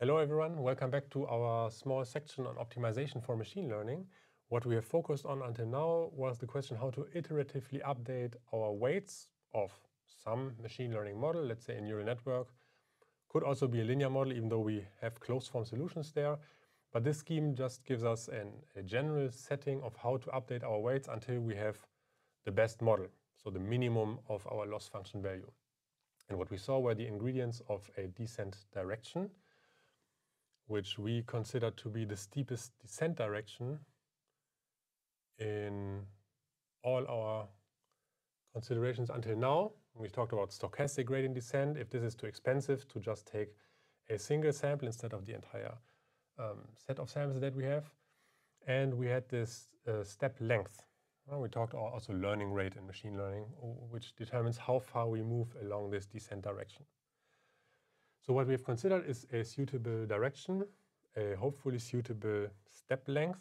Hello everyone, welcome back to our small section on optimization for machine learning. What we have focused on until now was the question how to iteratively update our weights of some machine learning model, let's say a neural network. Could also be a linear model, even though we have closed form solutions there. But this scheme just gives us an, a general setting of how to update our weights until we have the best model, so the minimum of our loss function value. And what we saw were the ingredients of a descent direction which we consider to be the steepest descent direction in all our considerations until now. We talked about stochastic gradient descent. If this is too expensive to just take a single sample instead of the entire um, set of samples that we have. And we had this uh, step length. Well, we talked also learning rate in machine learning, which determines how far we move along this descent direction. So what we have considered is a suitable direction, a hopefully suitable step length,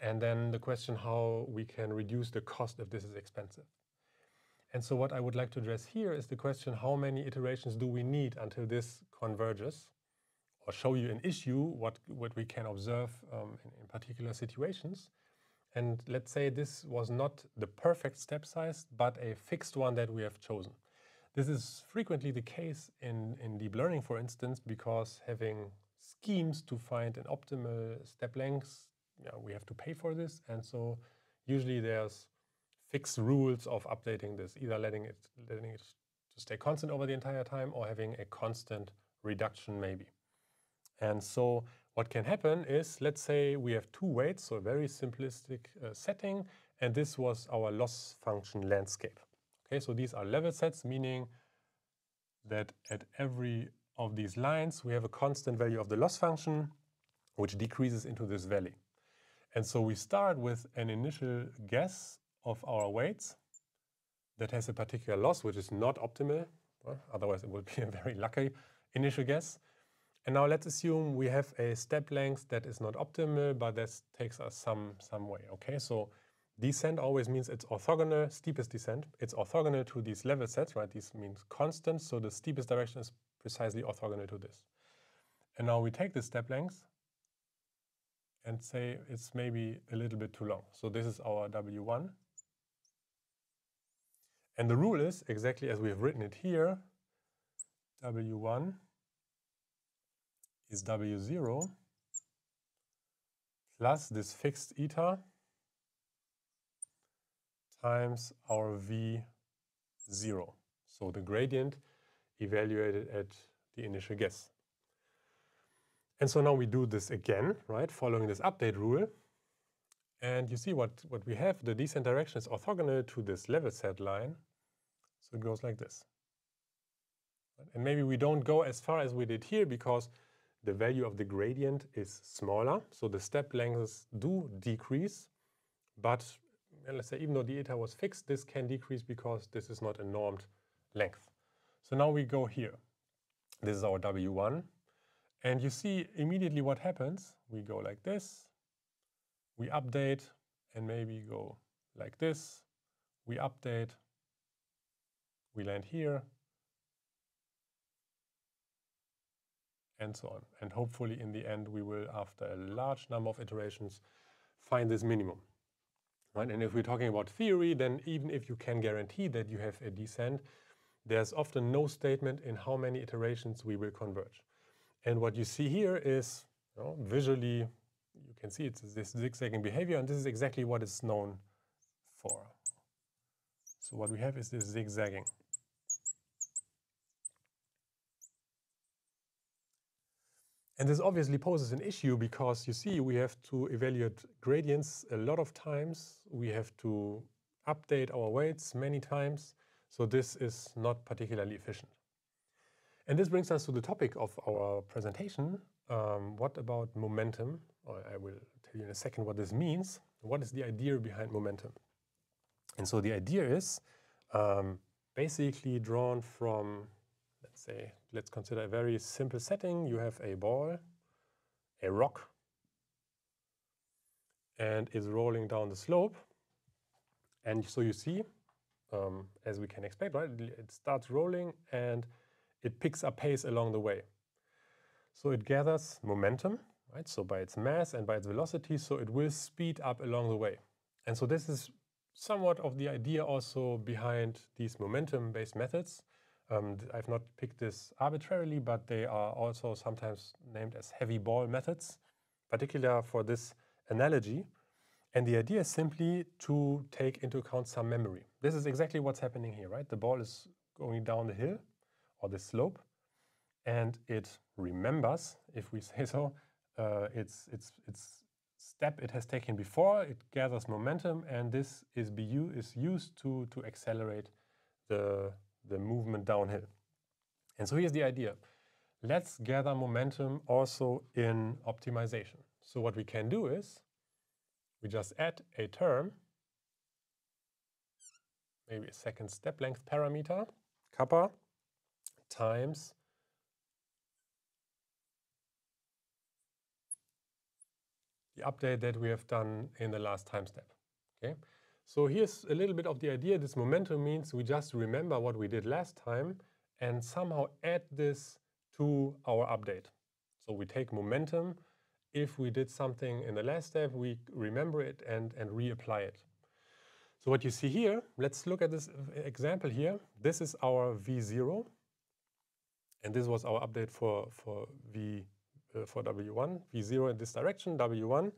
and then the question how we can reduce the cost if this is expensive. And so what I would like to address here is the question how many iterations do we need until this converges, or show you an issue, what, what we can observe um, in, in particular situations. And let's say this was not the perfect step size, but a fixed one that we have chosen. This is frequently the case in, in deep learning, for instance, because having schemes to find an optimal step length, yeah, we have to pay for this. And so usually there's fixed rules of updating this, either letting it, letting it to stay constant over the entire time or having a constant reduction maybe. And so what can happen is, let's say we have two weights, so a very simplistic uh, setting, and this was our loss function landscape. Okay, so these are level sets, meaning that at every of these lines, we have a constant value of the loss function, which decreases into this valley. And so we start with an initial guess of our weights that has a particular loss, which is not optimal. Well, otherwise, it would be a very lucky initial guess. And now let's assume we have a step length that is not optimal, but that takes us some, some way. Okay, so Descent always means it's orthogonal, steepest descent. It's orthogonal to these level sets, right? These means constant, so the steepest direction is precisely orthogonal to this. And now we take the step length and say it's maybe a little bit too long. So this is our W1. And the rule is, exactly as we have written it here, W1 is W0 plus this fixed eta times our V0. So the gradient evaluated at the initial guess. And so now we do this again, right, following this update rule. And you see what, what we have, the descent direction is orthogonal to this level set line. So it goes like this. And maybe we don't go as far as we did here because the value of the gradient is smaller. So the step lengths do decrease, but and let's say even though the eta was fixed, this can decrease because this is not a normed length. So now we go here. This is our W1. And you see immediately what happens. We go like this, we update, and maybe go like this. We update, we land here, and so on. And hopefully in the end, we will, after a large number of iterations, find this minimum. Right? And if we're talking about theory, then even if you can guarantee that you have a descent, there's often no statement in how many iterations we will converge. And what you see here is you know, visually, you can see it's this zigzagging behavior, and this is exactly what it's known for. So what we have is this zigzagging. And this obviously poses an issue because you see we have to evaluate gradients a lot of times. We have to update our weights many times. So this is not particularly efficient. And this brings us to the topic of our presentation. Um, what about momentum? I will tell you in a second what this means. What is the idea behind momentum? And so the idea is um, basically drawn from let's say, let's consider a very simple setting. You have a ball, a rock, and is rolling down the slope. And so you see, um, as we can expect, right, it starts rolling and it picks up pace along the way. So it gathers momentum, right? So by its mass and by its velocity, so it will speed up along the way. And so this is somewhat of the idea also behind these momentum-based methods. Um, I've not picked this arbitrarily, but they are also sometimes named as heavy ball methods, particular for this analogy. And the idea is simply to take into account some memory. This is exactly what's happening here, right? The ball is going down the hill or the slope, and it remembers, if we say so, uh, its, its, its step it has taken before, it gathers momentum, and this is, be, is used to, to accelerate the, the movement downhill. And so here's the idea. Let's gather momentum also in optimization. So what we can do is we just add a term, maybe a second step length parameter, kappa, times the update that we have done in the last time step. Okay, so here's a little bit of the idea. This momentum means we just remember what we did last time and somehow add this to our update. So we take momentum. If we did something in the last step, we remember it and, and reapply it. So what you see here, let's look at this example here. This is our V0. And this was our update for, for V uh, for W1, V0 in this direction, W1.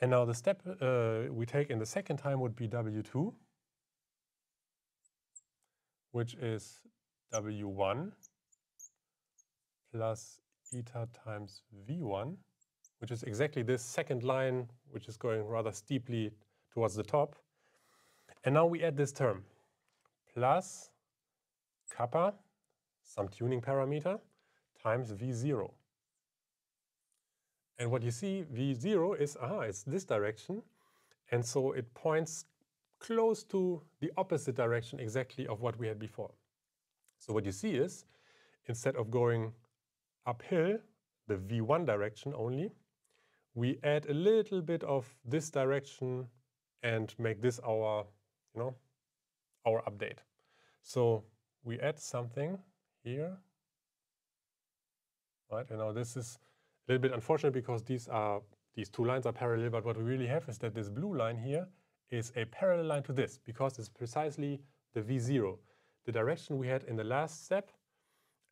And now the step uh, we take in the second time would be W2, which is W1 plus eta times V1, which is exactly this second line, which is going rather steeply towards the top. And now we add this term, plus kappa, some tuning parameter, times V0. And what you see, V0 is, aha, it's this direction. And so it points close to the opposite direction exactly of what we had before. So what you see is, instead of going uphill, the V1 direction only, we add a little bit of this direction and make this our, you know, our update. So we add something here, right? And now this is a little bit unfortunate because these are these two lines are parallel, but what we really have is that this blue line here is a parallel line to this because it's precisely the V0, the direction we had in the last step.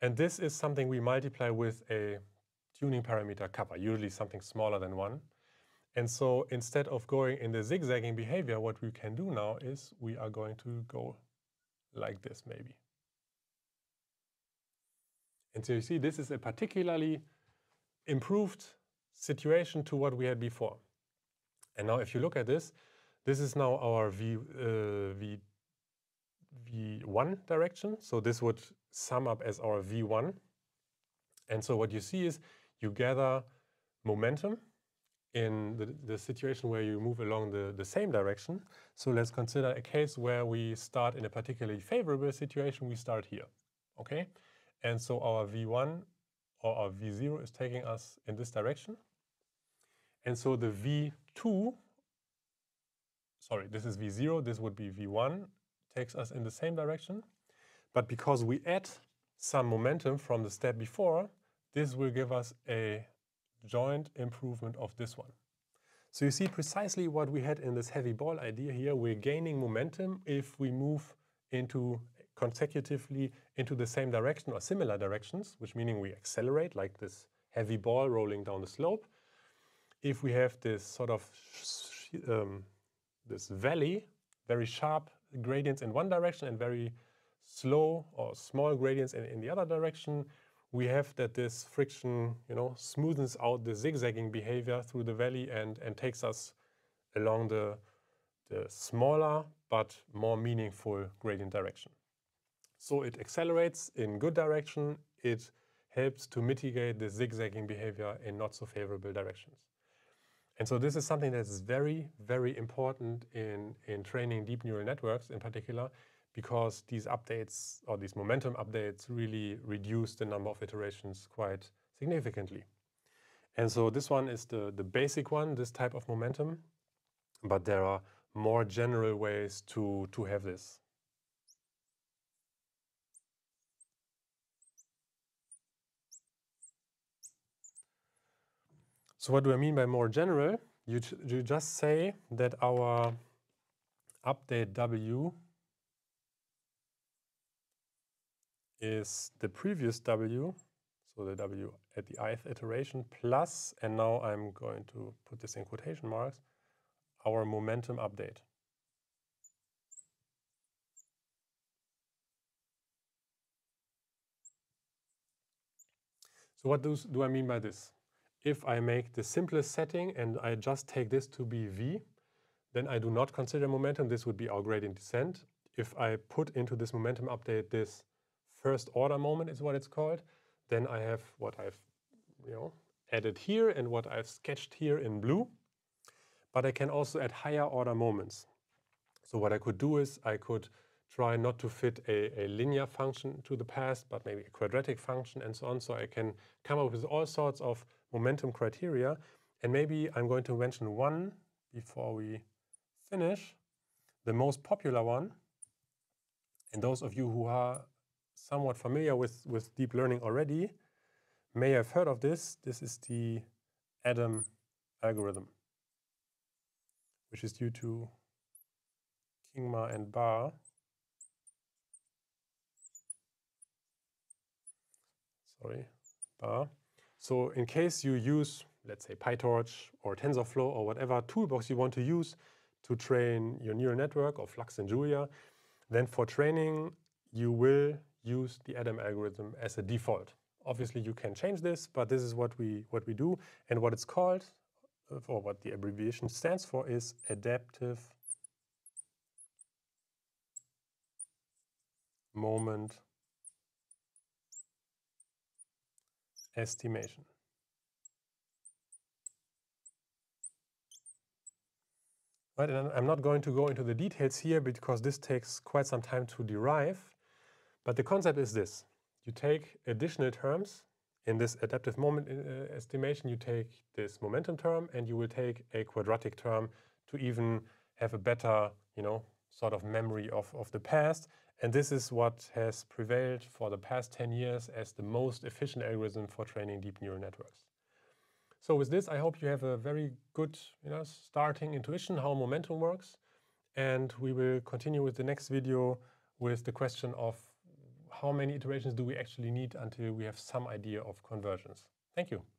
And this is something we multiply with a tuning parameter kappa, usually something smaller than one. And so instead of going in the zigzagging behavior, what we can do now is we are going to go like this maybe. And so you see, this is a particularly improved situation to what we had before. And now if you look at this, this is now our V, uh, v, V1 direction. So this would sum up as our V1. And so what you see is you gather momentum in the, the situation where you move along the, the same direction. So let's consider a case where we start in a particularly favorable situation. We start here, okay? And so our V1 or our V0 is taking us in this direction. And so the V2, sorry, this is V0, this would be V1, takes us in the same direction. But because we add some momentum from the step before, this will give us a joint improvement of this one. So you see precisely what we had in this heavy ball idea here. We're gaining momentum if we move into consecutively into the same direction or similar directions, which meaning we accelerate like this heavy ball rolling down the slope. If we have this sort of um, this valley, very sharp gradients in one direction and very slow or small gradients in, in the other direction, we have that this friction, you know, smoothens out the zigzagging behavior through the valley and, and takes us along the, the smaller but more meaningful gradient direction. So it accelerates in good direction. It helps to mitigate the zigzagging behavior in not so favorable directions. And so this is something that is very, very important in, in training deep neural networks in particular, because these updates or these momentum updates really reduce the number of iterations quite significantly. And so this one is the, the basic one, this type of momentum, but there are more general ways to, to have this. So what do I mean by more general? You, you just say that our update W is the previous W, so the W at the ith iteration, plus, and now I'm going to put this in quotation marks, our momentum update. So what do, do I mean by this? If I make the simplest setting and I just take this to be v, then I do not consider momentum. This would be our gradient descent. If I put into this momentum update this first order moment is what it's called, then I have what I've you know, added here and what I've sketched here in blue. But I can also add higher order moments. So what I could do is I could try not to fit a, a, linear function to the past, but maybe a quadratic function and so on. So I can come up with all sorts of momentum criteria. And maybe I'm going to mention one before we finish, the most popular one. And those of you who are somewhat familiar with, with deep learning already may have heard of this. This is the Adam algorithm, which is due to Kingma and Ba. Sorry, Ba. So in case you use, let's say, PyTorch or TensorFlow or whatever toolbox you want to use to train your neural network or Flux and Julia, then for training, you will use the Adam algorithm as a default. Obviously, you can change this, but this is what we, what we do. And what it's called, uh, or what the abbreviation stands for, is adaptive moment estimation. Right, and I'm not going to go into the details here because this takes quite some time to derive. But the concept is this. You take additional terms. In this adaptive moment uh, estimation, you take this momentum term and you will take a quadratic term to even have a better, you know, sort of memory of, of the past. And this is what has prevailed for the past 10 years as the most efficient algorithm for training deep neural networks. So with this, I hope you have a very good you know, starting intuition how momentum works. And we will continue with the next video with the question of how many iterations do we actually need until we have some idea of convergence. Thank you.